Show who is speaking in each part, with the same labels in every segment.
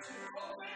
Speaker 1: to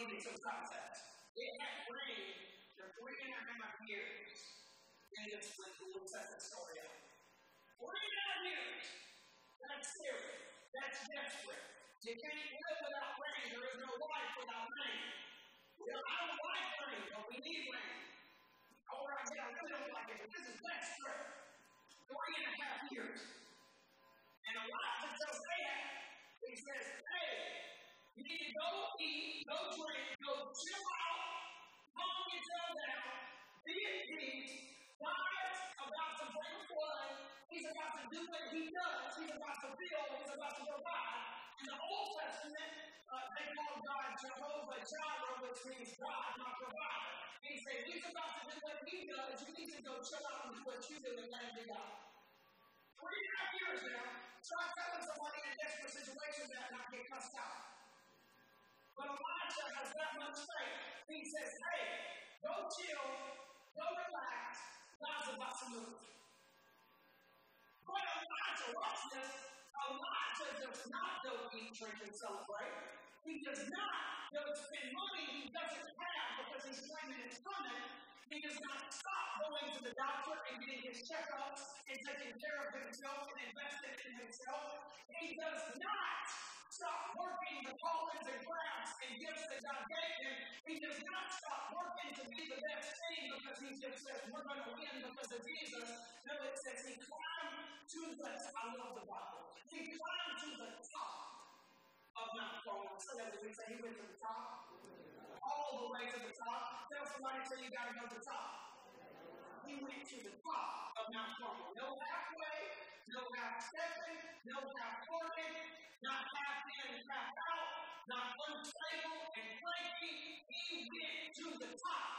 Speaker 1: give you some context. It had rained for three and a half years. And it's Testament story. Three and a half years. That's. That's desperate. You can't rain. There is no life without rain. Well, I don't like rain, but we need rain. All right, yeah, I really don't like it, this is desperate. Three and a half years. And Elijah tells Ahab, he says, hey, you need to go eat, go drink, go chill out, calm yourself down, be at peace. God's about to bring flood. He's about to do what he does. He's about to build. He's about to provide. In the Old Testament, uh, they call God Jehovah Jireh, which means God, my provider. He said, He's about to do what he does. You need to go chill out and do what you do and let him God. Three and a half years now, try telling somebody in desperate situation that not get cussed out. But Elijah has that much faith. He says, hey, go chill, go relax, God's about to move. But Elijah, watch this. Elijah does not go eat, drink, and celebrate. He does not go spend money he doesn't have because he's claiming it's coming. He does not stop going to the doctor and getting his checkups and taking care of himself and investing in himself. He does not stop working the callings and crafts and gifts that God gave him, he does not stop working to be the best thing because he just says, we're going to win because of Jesus. No, it says he climbed to the, I love the Bible, he climbed to the top of Mount Carmel. So that we say he went to the top, all the way to the top. Tell somebody, say you got to go to the top. He went to the top of Mount Carmel. No halfway, no half stepping, no half working, not half in, half out, not unstable and flaky. He went to the top.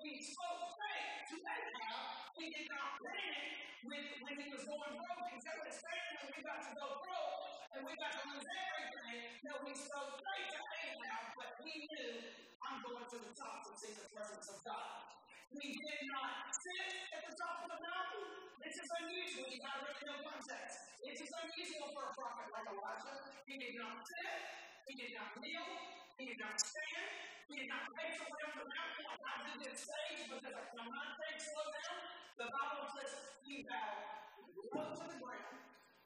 Speaker 1: He spoke faith to Ahab. He did not panic when, when he was going broke and tell his family we got to go broke and we got to lose everything. No, he spoke faith to Ahab, but he knew I'm going to the top to see the presence of God. He did not sit at the top of the mountain. This is unusual. You got to really know context. This is unusual for a prophet like Elijah. He did not sit. He did not kneel. He did not stand. He did not pace around the mountain like I did this stage because I cannot take slow down. The Bible says he bowed low to the ground.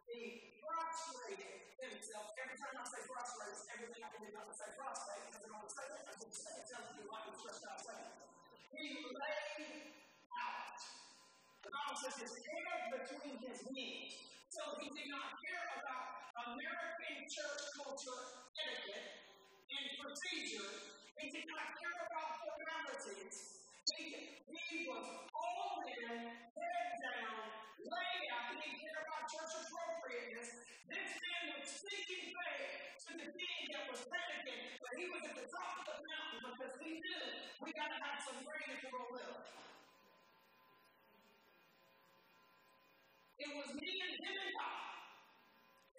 Speaker 1: He prostrated himself. Every time I say prostrate, everything I can do not to say prostrate because I don't say that. I just say it tells me why I'm stretched out saying He laid out. The Bible says his head between his knees. So he did not care about American church culture and procedure. He did not care about formalities. He, he was all in, head down, laid out. He didn't care about church appropriateness. This man was speaking faith to the king that was panicking, but he was at the top of the mountain because he knew we got to have some rain to in. It was me and him and God.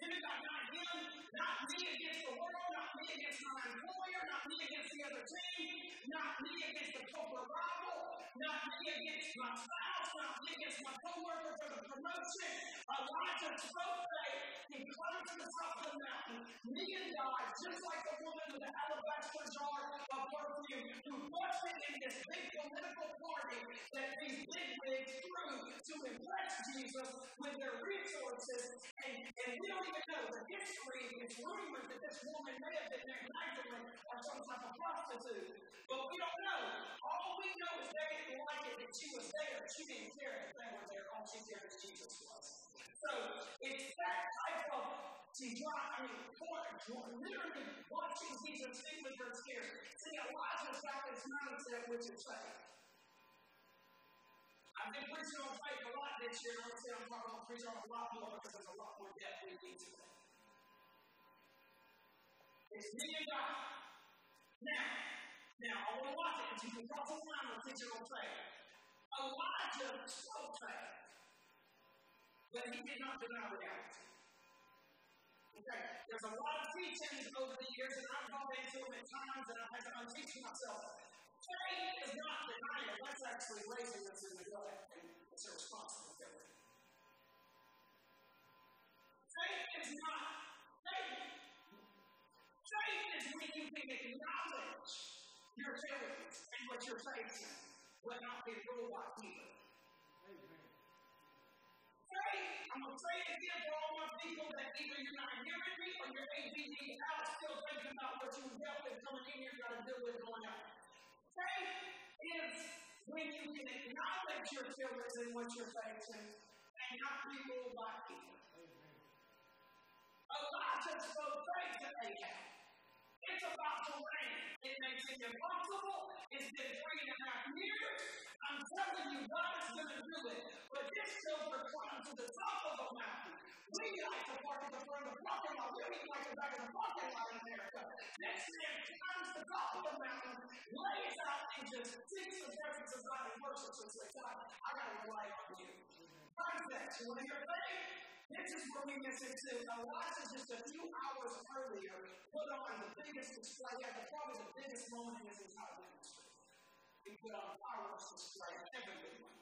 Speaker 1: Him and God, not him, not me against the world, not me against my employer, not me against the other team, not me against the corporate rival, not me against my spouse, not me against my coworker for the promotion. Elijah spoke faith. He climbed to the top of the mountain. Me and God, just like the woman with the alabaster jar of perfume, who busted in this big political party that these big wigs threw to impress Jesus with their resources. And, and we don't even know the history. It's rumored that this woman may have been named Magdalene or some type of prostitute. But we don't know. All we know is they didn't like it that she was there. She didn't care if they were there. All she cared is Jesus was. So it's that type of John, I mean, literally watching Jesus speak with her tears. See, Elijah's got this mindset which is faith. I've been preaching on faith a lot this year. I'm say I'm talking about preaching on a lot more because there's a lot more depth we need to it. It's me and God. Now, now I want to can cross the line with preaching on. Elijah spoke faith, but he did not deny reality. Okay, there's a lot of teachings over the years, and I've gone into them at times, and I've had to unteach myself. Faith is not denial, that's actually laziness in the gut, and it's irresponsible. Faith is not faith. Faith is when you can acknowledge your failures and what you're facing, but not be ruled by fear. Faith, I'm going to say it again for all my people that either you're not hearing me or you're ADD out still thinking about what you dealt with coming in here, got to deal with going out. Faith is when you can acknowledge your failures and what you're facing and not be ruled by fear. Elijah spoke faith to Ahab. It's about to rain. It makes it impossible. It's been three and a half years. I'm telling you, God is going to do it. But this silver climbed to the top of the mountain. We like to park at the front of the parking lot. We like to back in the parking lot in America. This man climbs the top of the mountain, lays out, and just seeks the presence of God and worships and says, God, I got to rely on you. Context, you want to hear faith? This is where we miss it too. Elijah just a few hours earlier put on the biggest display, yeah, probably the biggest moment in his entire ministry. He put on fireworks display, a heavenly one.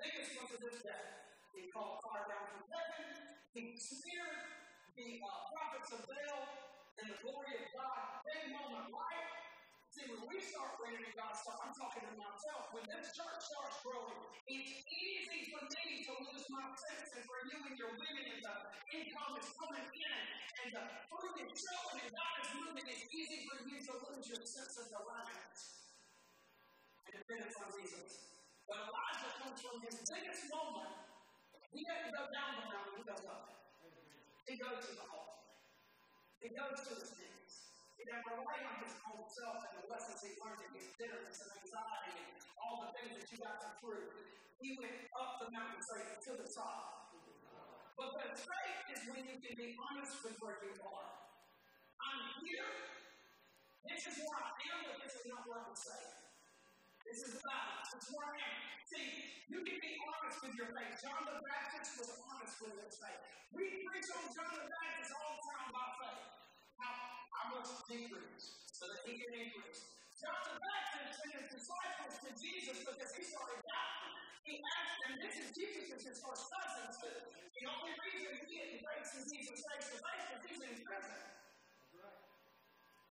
Speaker 1: Biggest one to this day. He called fire down from heaven. He smeared the uh, prophets of Baal and the glory of God. Big moment, right? See, when we start bringing in God's stuff, I'm talking to myself. When this church starts growing, it's easy for me to lose my sense, and for you and your women, and the income is coming in, and the fruit is showing, and God is moving. It's easy for you to lose your sense of alignment and dependence on Jesus. But Elijah comes from his biggest moment. He doesn't go down the mountain, he goes up. He goes to the altar. He goes to the knees. He never relied on his own self and the lessons he learned in his bitterness and anxiety and all the things that you got to through. He went up the mountain straight to the top. But the faith is when you can be honest with where you are. I'm here. This is where I am, but this is not where I'm saying. This is. This is where I am. See, you can be honest with your faith. John the Baptist was honest with his faith. We preach on John the Baptist all the time about faith. How I must decrease so that he can increase. John the Baptist sent his disciples to Jesus because he started doubting. He asked them, this is Jesus, is his first cousin. The only reason he face Jesus face to face was he's in prison.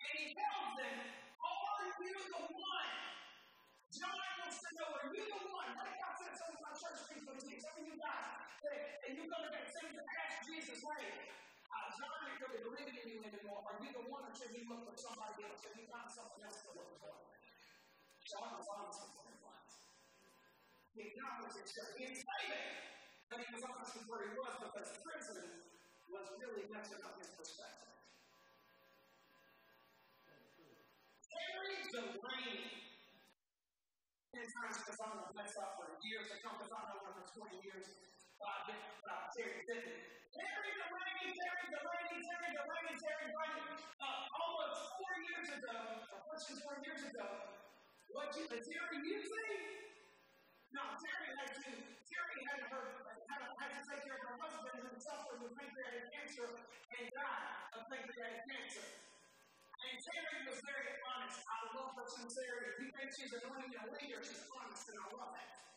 Speaker 1: And he tells them, Are you the one? John wants to know, are you the one? Like I said, some of my church people, some of you guys, and you go to that same to ask Jesus, hey, uh, John ain't really believing in you anymore. Are you the one or should he look for somebody else? Should he find something else to look for? John was honest with him. He acknowledged it. He didn't that, but he was honest with where he was because prison was really messing up his perspective. Carry the rain. Many times, because I'm going to mess up for years to come, because known him for 20 years, uh, uh, Terry. Terry the rain, The rain, the rain. Uh, almost four years ago, approaching four years ago, what you, the Terry you see? No, Terry had to, Terry had her, had, had to take care of her husband who suffered with pancreatic cancer and died of pancreatic cancer. And Terry was very honest. I love her sincerity. You think she's anointing a leader, she's honest, and I love that.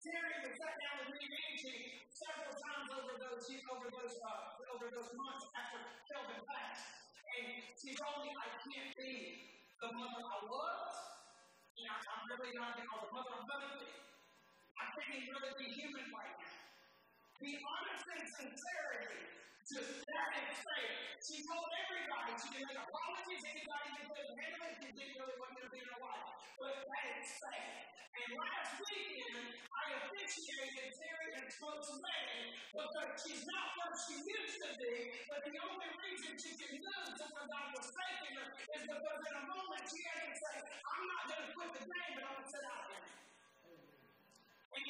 Speaker 1: Terry was sat down with me and several times over those over those uh, over those months after Kelvin passed, and she told me I can't be the mother I was, and I, I'm really not the mother I'm going to be. I can't even really be human right now. Be honest and sincerity to that extent. She told everybody she didn't make apologies. Anybody that couldn't handle it, she didn't really want to be in her life. But that is sad. And last weekend, I officiated Terry and Brooke's wedding because she's not what she used to be. But the only reason she can move to where God was taking her is because in a moment she had to say, I'm not going to quit the game, but I'm going to sit out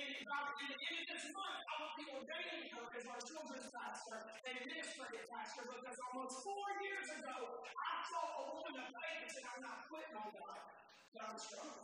Speaker 1: there. And in, in the end of this month, I will be ordaining her as our children's pastor and administrative pastor because almost four years ago, I saw a woman of faith and I'm not quitting on God, but I'm strong.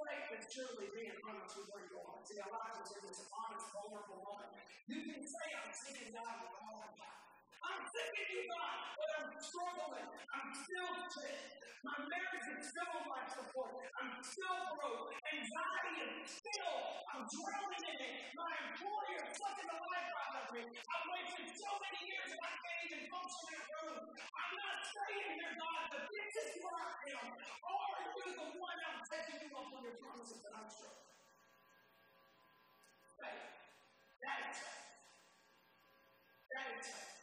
Speaker 1: Faith is truly being honest with where you are. See, Elijah was in this honest, vulnerable moment. You can say, I'm seeking God with all my. I'm seeking you, God, but I'm struggling. I'm still sick. My marriage is still on life support. I'm still broke. Anxiety is still, I'm drowning in it. My employer is sucking the life out of me. I've wasted so many years and I can't even function in a room. I'm not staying here, God, but this is where I am. Or are you the one I'm taking you up on your promises that I'm struggling? Faith. That is faith. That is faith.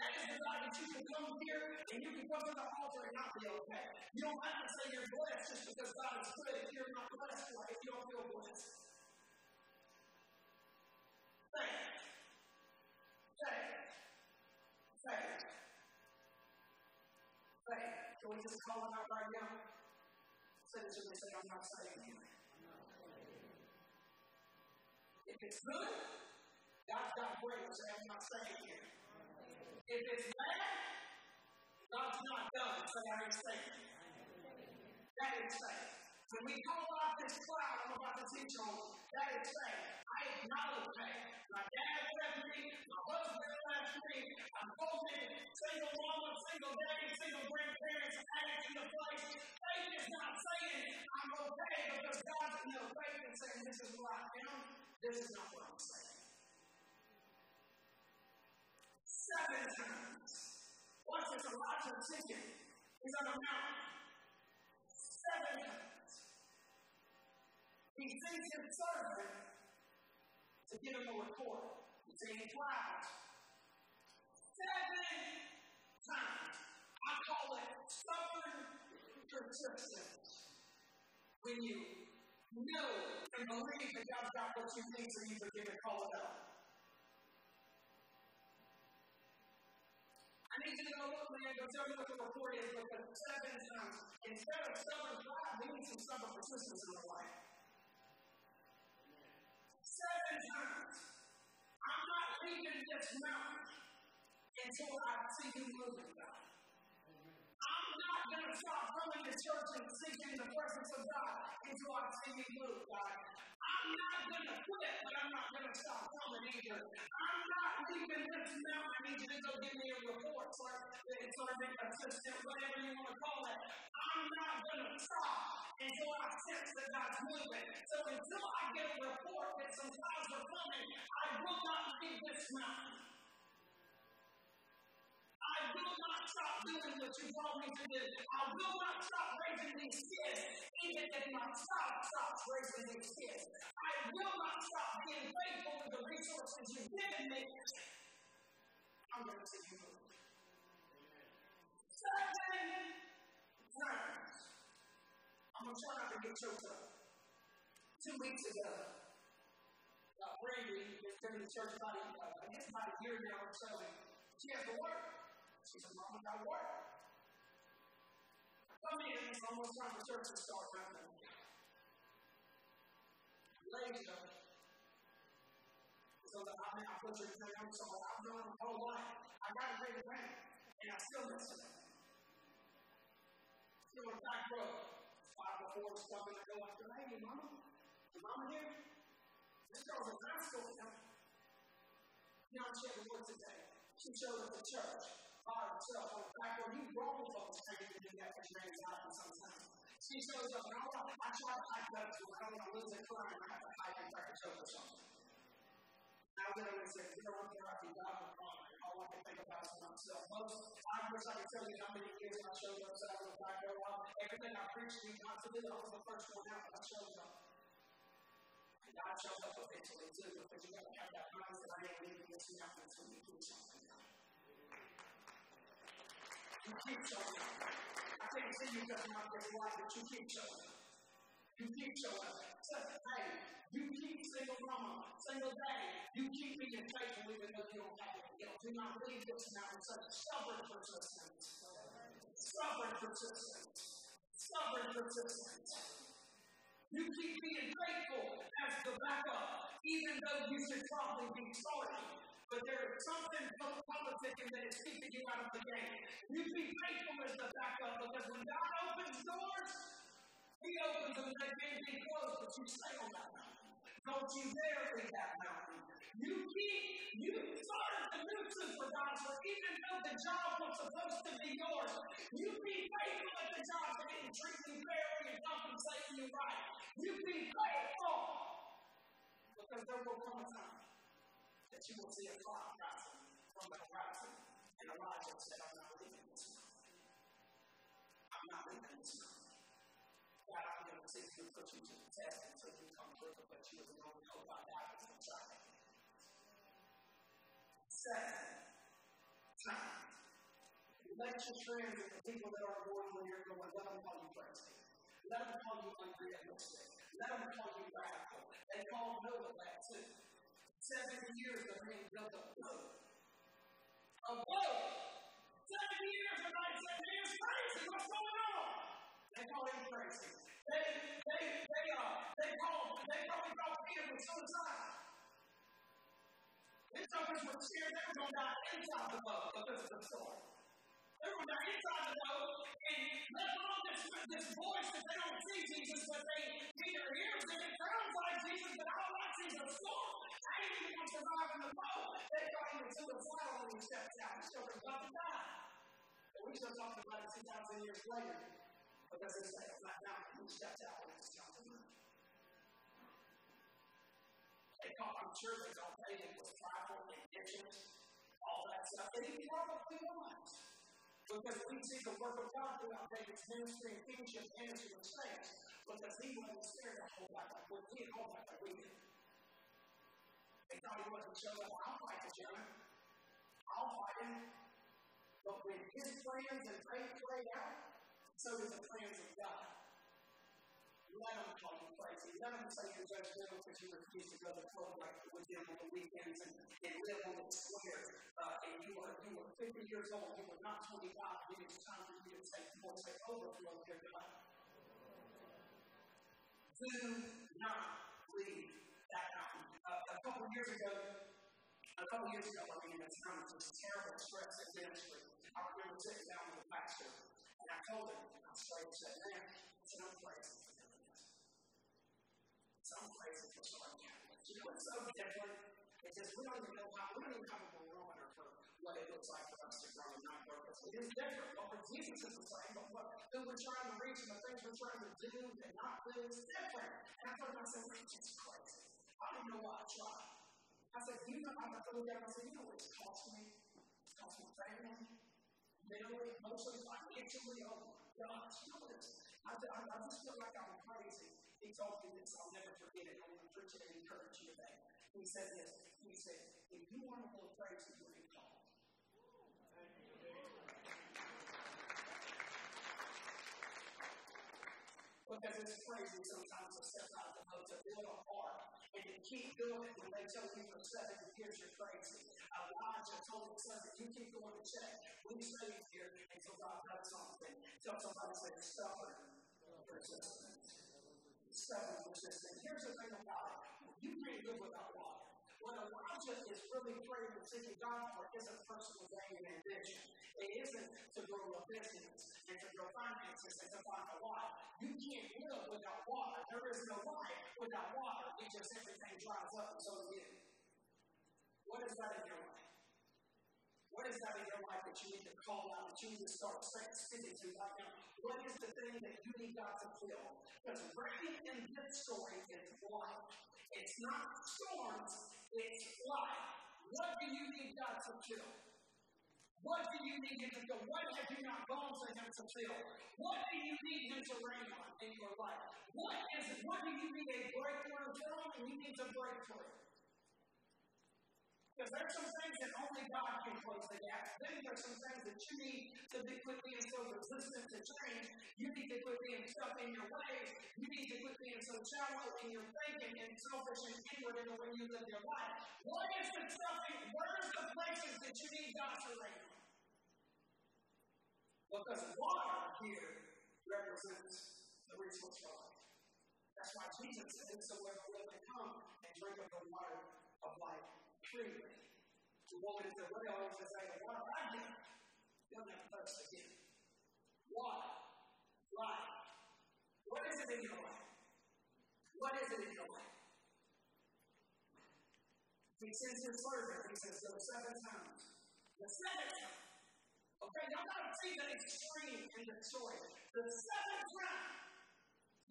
Speaker 1: That is the God that you can come here and you can come to the altar and not be okay. You don't have to say you're blessed just because God is good if you're not blessed it, if you don't feel blessed. Faith. Faith. Faith. Faith. Can we just call it out right now? Say this me, say, I'm not saying it. If it's good, God's got great. Say, I'm not saying it. If it's bad, God's not done. So that is faith. That is faith. When we call out this cloud I'm about to teach on, that is faith. I acknowledge that. My dad left me, my husband left me, I'm broken, single mama, single daddy, single grandparents, added in the place. Faith is not saying I'm okay because God's in no faith and saying this is where I am. This is not what I'm saying seven times. notice Elijah sitting. He's on a mountain. Seven times. He sends his servant to give him a report. He's seeing clouds. Seven times. I call it stubborn persistence. When you know and believe that God's got what you need so you forgive and call it out. I need you to go look, man, go tell me what the report is because seven times, instead of stubborn pride, we need some stubborn persistence in our life. Seven times. I'm not leaving this mountain until I see you moving, God. To stop coming to church and seeking the presence of God until I see you move, God. I'm not going to quit, but I'm not going to stop coming either. I'm not leaving this mountain. I need you to go give me a report, sir. Sergeant, assistant, whatever you want to call it. I'm not going to stop until I sense that God's moving. So until I get a report that some clouds are coming, I will not leave this mountain. I will not stop doing what you called me to do. I will not stop raising these kids, even if my child stops raising these kids. I will not stop being faithful with the resources you've given me. I'm going to see you move. Seven times. I'm going to try not to get choked up. Two weeks ago, uh, Brandy, during the church body, uh, about a year now or so, she has to work. She said, Mom, I got to work. Come in, it's almost time for church to start. Right Later, so that I mean, put your on, so I've known my whole life. I got a great grant, and I still miss it. Still on back road. Five before something, I go up to, hey, mama, is mama here? This girl's in high school now. Know, she had to work today. She showed up at church by on the back road. You grown folks can't even do that your anxiety sometimes. She shows I, want, I try to hike up to her. I don't want to lose. I have to hike and crack a joke or. Now that I'm going to say, zero therapy, God will honor. All I can think about is myself. Most, I wish I could tell you how many years I showed up, sat on the back. Everything I preached to you to I was the first one out, I showed up. And God shows up eventually too, because you got to have that mindset. I ain't leaving this mountain until you do something. You keep showing up. I see you just not this life, but you keep showing up. You keep showing up. So, hey, you keep single mama, single daddy. You keep being faithful even though you don't have it. You know, do not leave this mountain. So, stubborn persistence. Stubborn persistence. Stubborn persistence. You keep being faithful as the backup, even though you should probably be starting. But there is something politicking that is keeping you out of the game. You be faithful as the backup because when God opens doors, He opens them they can't be closed, but you stay on that mountain. Don't you dare leave that mountain. You keep, you started the new supervisor, even though the job was supposed to be yours. You be faithful at the job that didn't treat you fairly and compensate you right. You be faithful. Because there will come a time that you will see a cloud rising from the horizon. And Elijah said, I'm not leaving this mountain. I'm not leaving this mountain. God, I'm going to take you put you to the test until you come through, but you going to know about that as a child. Second, time. Let your friends and people that are going where you're going, let them call you crazy. Let them call you unrealistic. Let them call you radical. They called Noah that too. Seven years of being built a boat. A boat! Seven years I said, man, it's crazy. What's going on? They call him crazy. They, they, they, uh, they call, they probably call Peter with suicide. His brothers were scared they were going to die inside the boat because of the storm. They were to die inside the boat and let alone this, this voice that they don't see Jesus, but they Peter hears and it sounds like Jesus, but I is a storm. I ain't even going to survive in the boat. They got him into the flower when he steps out. To die. But we still talking about it 2,000 years later because it's flat mountain. He stepped out when. They call, I'm sure they call David was prideful, ambitious, all that stuff. And he probably was. Because we see the work of God throughout David's ministry and kingship and his mistakes. Because he wasn't scared to hold back like we did, hold back like we. Thought he wasn't show up. I'll fight the giant. I'll fight him. But when his plans and faith played out, so did the plans of God. Let them call you crazy. Let them say you're judgmental because you refuse to go to club like with them on the weekends and, and live on the square. Uh, and you were you were 50 years old. You were not 25. It is time for you to take more, take overflow of your God. Do not leave a couple years ago, a couple years ago, I mean, it's time of terrible stress in ministry. I remember sitting down with the pastor, and I told him, I straight said, man, it's an crazy some places it's like, you know what's so different? It's just we don't even know how, we don't even have a barometer for what it looks like for us to grow and not grow. It is different. What for Jesus is the but what who we're trying to reach and the things we're trying to do and not do is different. And I thought to myself, that's just crazy. I don't know why I tried. I said, you know, I thought to look at it, I said, you know what it's cost me? It's cost me family, mentally, emotionally, financially, oh gosh, you know what I, I, I just feel like I'm crazy. He told me this, I'll never forget it. I'm going to preach it and encourage you today. He said this. He said, if you want to go crazy, you're in call. Because it's crazy sometimes to step out the boat to build a and to keep building when they tell you for seven years you're crazy. Elijah told his son, you keep going to check, we stay here until God does something. Tell somebody, say, stubborn persistent. Stubborn persistent. Here's the thing about it. You can't live without water. What Elijah is really praying and seeking God for isn't personal gain and ambition. It isn't to grow a business and to grow finances and to find a wife. You can't live without water. There is no life without water. It just everything dries up and so do you. What is that in your life? What is that in your life that you need to call out, that you need to start speaking to right now? What is the thing that you need God to fill? Because right in this story is life. It's not storms, it's life. What do you need God to fill? What do you need Him to fill? What have you not gone to Him to fill? What do you need Him to rain on in your life? What is it? What do you need a breakthrough from? And you need to break through. Because there's some things that only God can close the gap. Then there's some things that you need to be quit being so resistant to change. You need to quit being stuck in your ways. You need to quit being so shallow in your thinking and selfish and inward in the way you live your life. What is the something? Where's the places that you need God to rain? Because water here represents the resource for life. That's why Jesus said, Whosoever will come and drink of the water of life freely. The woman said, What else to say? What have I done? You'll never thirst again. Water, life. What is it in your life? What is it in your life? He sends his servant, he says, Go seven times. The seventh time. Okay, y'all gotta see the extreme in the story. The seventh time,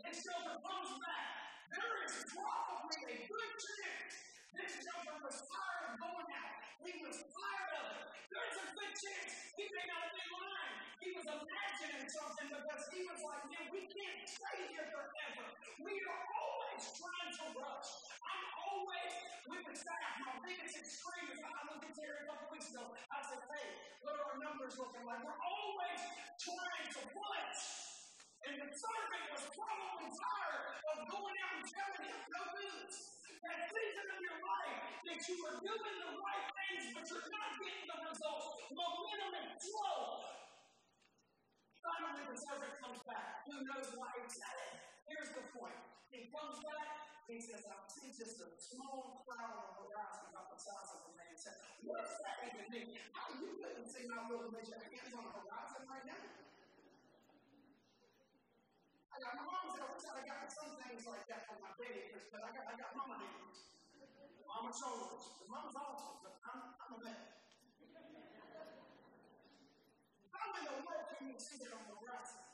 Speaker 1: this silver comes back. There is probably a good chance this joker was tired of going out. He was tired of it. There's a good chance he may not have been lying. He was imagining something because he was like, man, we can't stay here forever. We are always trying to rush. I'm always with the staff. My biggest extreme is I looked at Terry a couple weeks ago. I said, hey, what are our numbers looking like? We're always trying to rush. And the servant was probably tired of going out and telling him no news that season of your life that you are doing the right things, but you're not getting the results. Momentum is slow. Finally, the servant comes back. Who knows why he said it? Here's the point. He comes back. He says, I see just a small cloud on the horizon about the size of a man. Said, what does that even mean? How you couldn't see my little midget hands on the horizon right now? Got my mom's wish I got some things like that for my baby, but I got, I got mama hands. Mama shoulders. Mama's awesome, but I'm, I'm a man. How in the world can you see it on the horizon?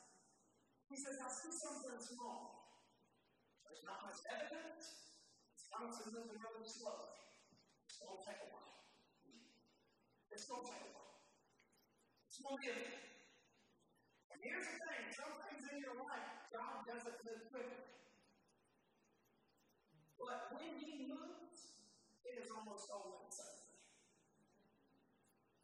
Speaker 1: He says, I see something small. There's not much evidence. It's bouncing moving really slow. It's going to take a while. It's going to take a while. It's going to get And here's the thing some things in your life, God doesn't move quickly. But when He moves, it is almost always suddenly.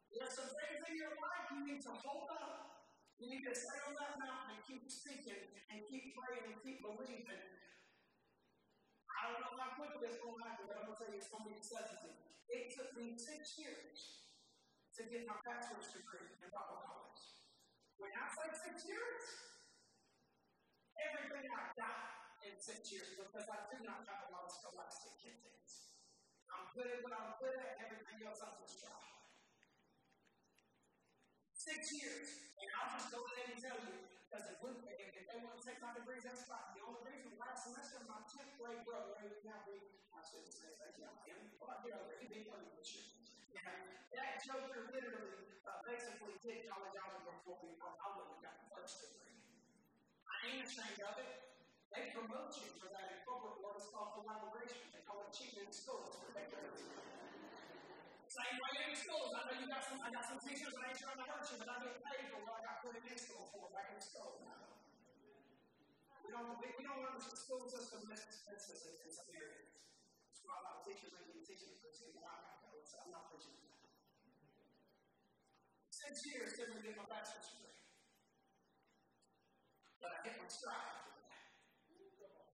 Speaker 1: There's some things in your life you need to hold up. You need to stay on that mountain and keep speaking and keep praying and keep believing. I don't know how quickly it's going to happen, but I'm going to tell you it's going to be suddenly. It took me six years to get my bachelor's degree in Bible college. I say six years, everything I got in six years because I do not have a lot of scholastic things. I'm good at what I'm good at, everything else I just try. Six years, and I'll just go ahead and tell you, because if, if, if they want to take my degrees, that's fine. The only reason last semester, my 10th grade brother, who now we, I shouldn't say that, yeah, him, but you know, he beat one this year. That joker literally uh, basically did college algebra for me, or I would have gotten first degree. I ain't ashamed of it. They promote you for that in corporate world. It's called collaboration. They call it cheating in schools. Same way in schools. I know you got some, I got some teachers that ain't trying to hurt you, but I get paid for what I got put in school for back in school. We don't, we, we don't run the school system necessarily in some areas. That's why a lot of teachers ain't even teaching for two years. I'm not preaching that. Six years didn't get my bachelor's degree. But I hit my stride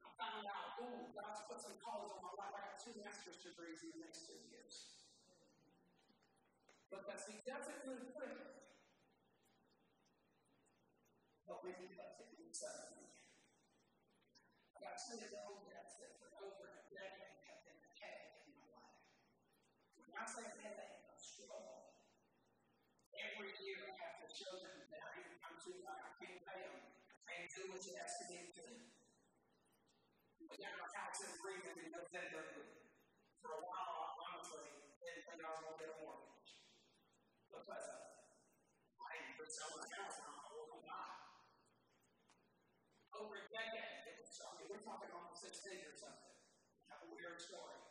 Speaker 1: I found out, ooh, God's put some calls on my life. I got two master's degrees in the next two years. Because he doesn't move quickly. But when he does it, he suddenly. I got two of those that for over a decade have been a headache in my life. When I say headache, a struggle. Every year I to them that I, I'm too high, I can't pay them, and do what you ask me to do. We got our house in agreement in November. For a while, honestly, didn't think I was going to get a mortgage. Because. I didn't put someone else on, I wasn't lying. Over a decade, it was something. We're talking almost 16 or something. Have a weird story.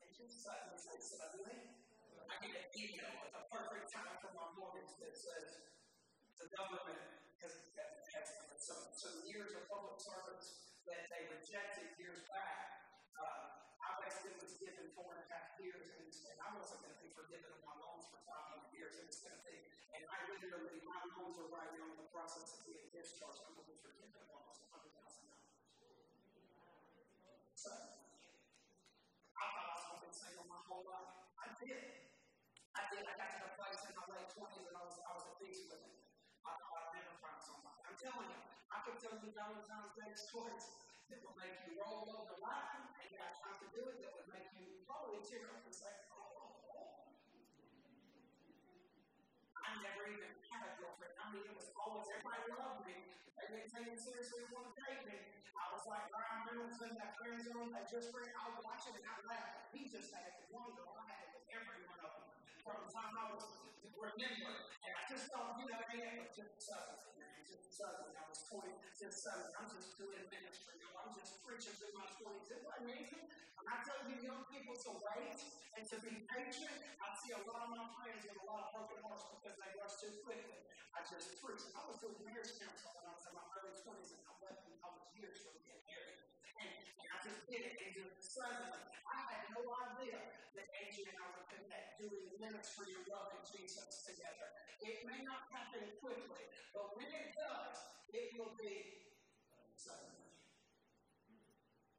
Speaker 1: And just suddenly, suddenly, I get an email at the perfect time for my mortgage that says the government has, some, some years of public service that they rejected years back. Uh, I basically was given four and a half years, and, and I wasn't going to be forgiven of my loans for 500 years. It was going to be, and I literally, my loans are right now in the process of being discharged. I'm going to be forgiven of almost $100,000. So, I thought I was going to be single my whole life. I did. I did. I got to a place in my late 20s and I was, I was at peace with it. I thought I'd never find somebody. I'm telling you, I could tell you Valentine's Day stories that would make you roll over laughing, and you got time to do it that would make you probably tear up and say, oh, oh, oh. I never even had a girlfriend. I mean, it was always everybody loved me. They didn't take me seriously want to date me. I was like Ryan Reynolds in that friend zone that just ran. I was watching it out loud. He just had one girl. I had it with every one of them from I was remember. And I just you know, hey, it was just sudden. Just sudden. I was 20, just sudden. I'm just doing ministry. I'm just preaching through my 20s. Isn't that amazing? When I tell you young people to wait and to be patient, I see a lot of my friends with a lot of broken hearts because they rush too quickly. I just preach. I was doing marriage counseling when I was in my early 20s, and I left in college years from getting. And, and I just did it, and just suddenly, I had no idea that Angie and I would connect doing ministry and loving Jesus together. It may not happen quickly, but when it does, it will be suddenly.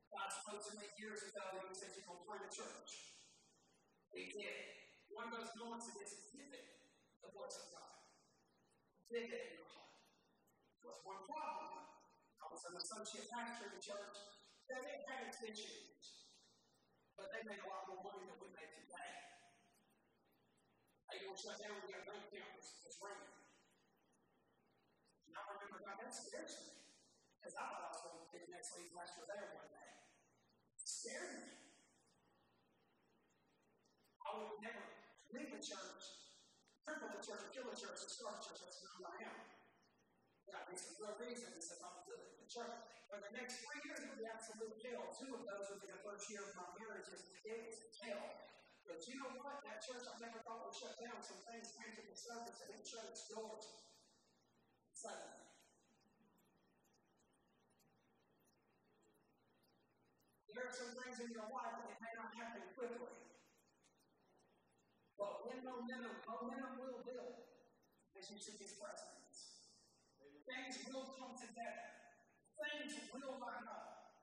Speaker 1: God spoke to me years ago and he said, going to plant a church. He did. One of those moments is give it the voice of God. Dig it in your heart. What's one problem? I was an associate pastor in the church. They had its issues, but they made a lot more money than we make today. They will shut down their bank accounts. It's raining. And I remember God, that scares. Because I thought I was going to be the next week pastor there one day scared me. I would never leave the church, cripple the church, kill the church, destroy the church. That's not who I am. Got me some good reasons to I'm good the church. For the next three years would be absolute hell. Two of those be the first year of my marriage. It was hell. But you know what? That church I never thought would shut down. Some things came to the surface and it shut its doors suddenly. There are some things in your life that may not happen quickly. But when momentum, momentum will build as you seek His presence. Things will come together. Things will line up.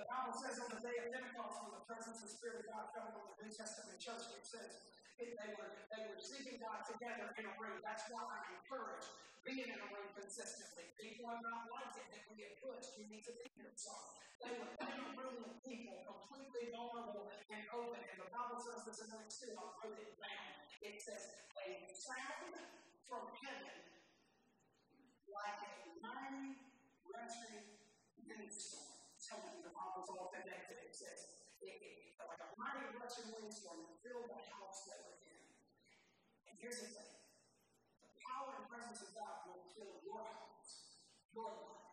Speaker 1: The Bible says on the day of Pentecost, when the presence of the Spirit of God fell on the New Testament church, it says they, were, they were seeking God together in a room. That's why I encourage being in a room consistently. People are not like it. If we get pushed, you need to be here. So they were in a room people completely vulnerable and open. And the Bible says this in Acts 2. I wrote it down. It says, a sound from heaven like a mighty rushing windstorm telling the Bible's all connected. It says, it, it, like a mighty rushing windstorm filled the house that we're in. And here's the thing the power and presence of God will fill your house, your life,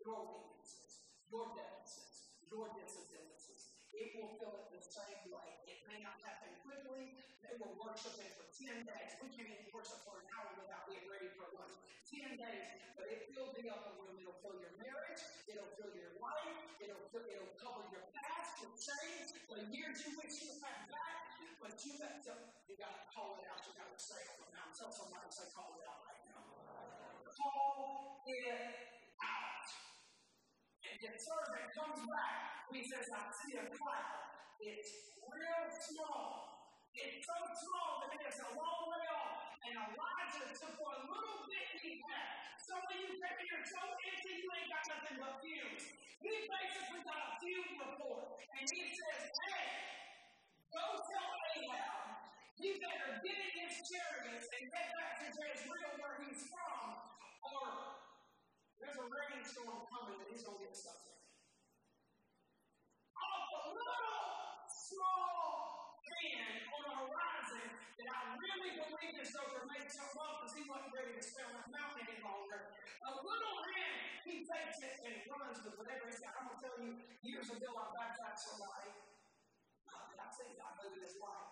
Speaker 1: your weaknesses, your deficits, your disabilities. It will fill it the same way. It may not happen quickly. They were worshiping for 10 days. We can't even worship for an hour without being ready for. 10 days, but it filled the upper room. It'll fill your marriage. It'll fill your life. It'll, fill, it'll cover your past, your shame, the years you wish you had back. But you got to, you got to call it out. You got to say it now. Tell somebody to say, call it out right now. Call it out. And the servant comes back. He says, I see a cloud. It's real small. It's so small that it's a long way off. And Elijah took what little bit he had. Some of you came here so empty you ain't got nothing but fumes. He basically got a fume report. And he says, hey, go tell Ahab he better get in his chariots and get back to Jezreel where he's from, or there's a rainstorm coming and he's going to get stuck. Off a little, small hand on the horizon that I really believe this over made something up because he wasn't ready to spell that mountain any longer. A little hand, he takes it and runs with whatever he's got. I'm going to tell you, years ago I baptized somebody. Uh, I said God moved his life.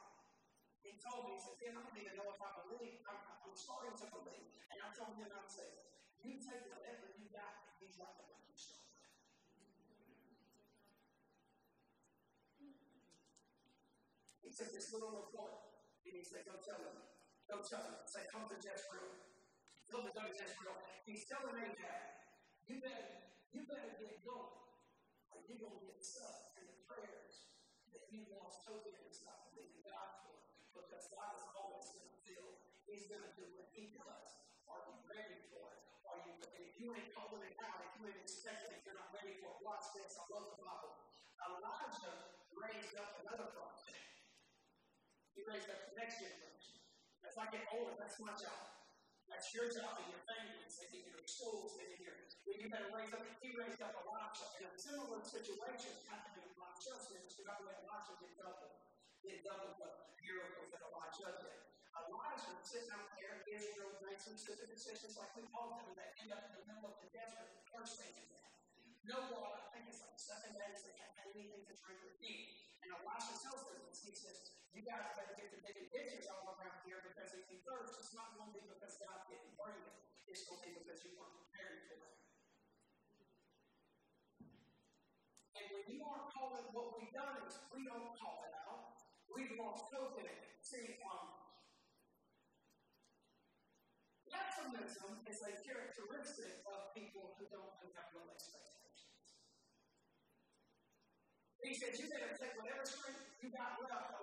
Speaker 1: He told me, he said, I don't even know if I believe. I'm, I'm starting to believe. And I told him, I said, you take whatever you got and you drop it like you started. He said this little report, and he said, go tell him. Go tell him. Say, come to Jezreel. Come to Jezreel. He's telling Ahab, you better, you better get going, or you're going to get stuck in the prayers that you lost hope in and stop believing God for. Because God is always going to fill. He's going to do what He does. Are you ready for it? Are you If you ain't calling it out, if you ain't expecting it, you're not ready for it. Watch this. I love the Bible. Elijah raised up another prophet. He raised up the next generation. As I get older, that's my job. That's your job in your families and in your schools and in your. You better raise up. He raised up Elijah. And a similar situation happened in my church ministry. I let Elijah get double. Get double the miracles that Elijah did. Elijah sitting out there, in Israel made some stupid decisions like we all do that end up in the middle of the desert, first thing No water, I think it's like seven days, they can't have anything to drink or eat. And Elisha tells them this. He says, You guys better get the big ditches all around here because if you thirst, it's not going to be because God didn't bring it. It's going to be because you weren't prepared for it. And when you aren't calling what we've done is we don't call it out. Lost hope in it. See, um, pessimism is a characteristic of people who don't have real expectations. He said, You better take whatever strength you got left,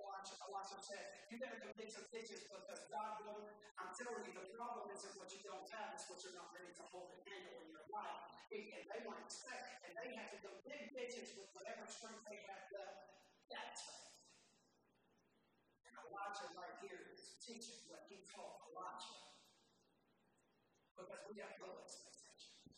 Speaker 1: Elisha. You better go dig some ditches because God will. I'm telling you, the problem isn't what you don't have, it's what you're not ready to hold and handle in your life. And they weren't expecting, and they had to go dig ditches with whatever strength they had left. That's faith. And Elijah right here is teaching what he taught Elisha. Because we have no expectations.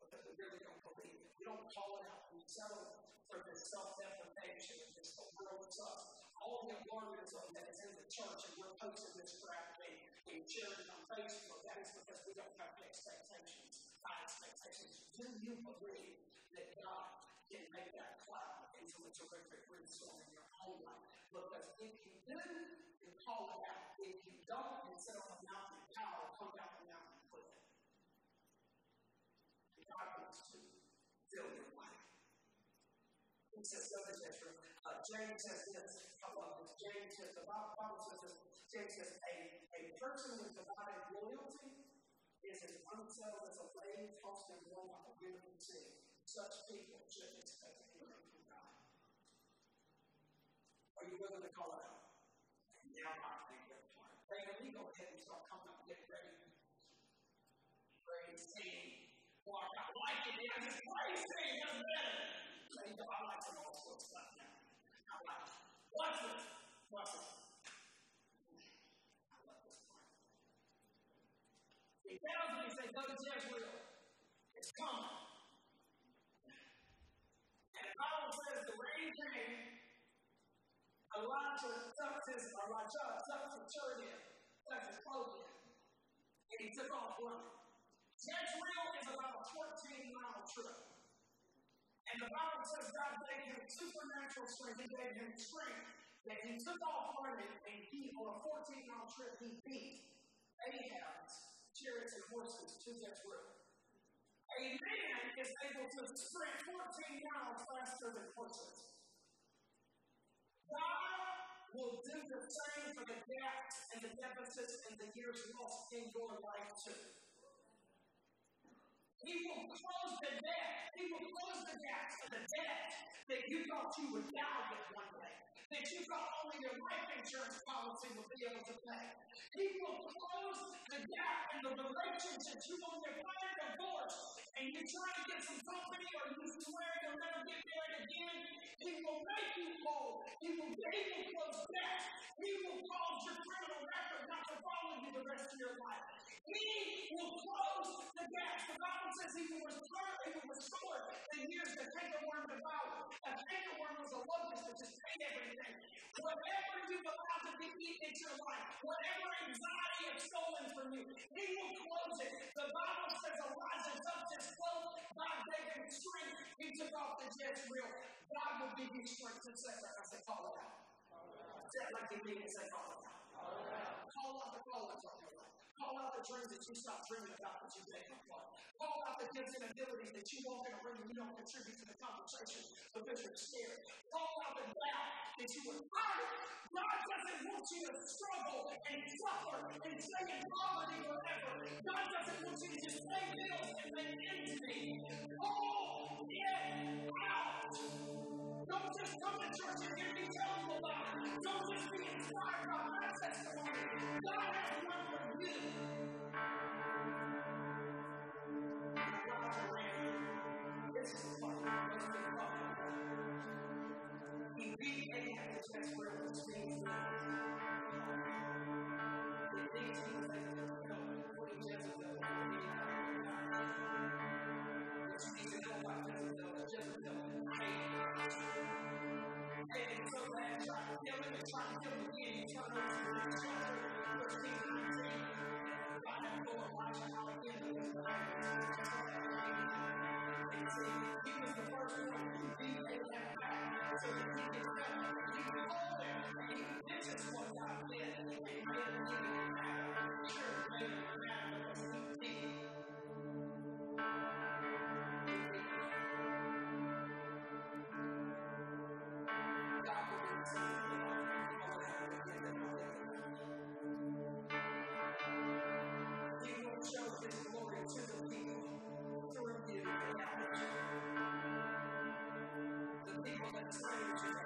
Speaker 1: Because we really don't believe it. We don't call it out. We settle for this self-deprecation this world sucks all the word on that is in the church, and we're posting this crap and we share it on Facebook. That is because we don't have expectations, high expectations. Do you believe that God can make that cloud into a terrific rainstorm in your own life? Because if you do, you call it out. If you don't, you set up a mountain power, come down the mountain quickly. God wants to fill your life. He says, so the uh, James says this. I. James says, the Bible says this. James says, a, a person with divided loyalty is as unsettled as a wave tossed and blown by the wind the sea. Such people should expect anything from God. Are you willing to call it out? Now, I think that's right. Hey, let me go ahead and start coming up and get ready. Praise team. Walk out like it. I just praise team. That's better. I like some old school stuff now. I like it. Watch this. Watch this. I love this part. He tells me, he says, go to Jezreel. It's coming. And the Bible says the rain came. Elijah tucked his, Elijah tucked his shirt in, tucked his clothing in, and he took off running. Jezreel is about a 14 mile trip. The Bible says God gave him supernatural strength. He gave him strength that he took off running and he, on a 14 mile trip, he beat Ahab's chariots and horses to Jezreel. A man is able to sprint 14 miles faster than horses. God will do the same for the gaps and the deficits and the years lost in your life too. He will close the debt. He will close the gaps of the debt that you thought you would die with one day. That you thought only your life insurance policy would be able to pay. He will close the gap in the relationships. You to find a divorce and you try to get some company or you swear you'll never get married again. He will make you whole. He will, he will close debt. He will cause your criminal record not to follow you the rest of your life. He will close the gaps. The says he will restore, he will restore the years that cankerworm devoured. A cankerworm was a locust that just ate everything. Whatever you've allowed to be eaten in your life, whatever anxiety is stolen from you, he will close it. The Bible says Elijah touched his cloak, God gave him strength. He took off the Jezreel. God will give you strength to say, I say, call it out. It like you mean it, say, call it out. Call out the on your life. Call out the dreams that you stop dreaming about that you up on. Call out the gifts and abilities that you walk in a room and you don't contribute to the conversation because you're scared. Call out the doubt that you were tired. God doesn't want you to struggle and suffer and stay in poverty forever. God doesn't want you to just pay bills and make ends meet. Call it out. Don't just come to church and hear me tell you about it. Don't just be inspired by my testimony. God has one for you. This is what of the He beat Ahab to his feet. The this is what God did. Praise you,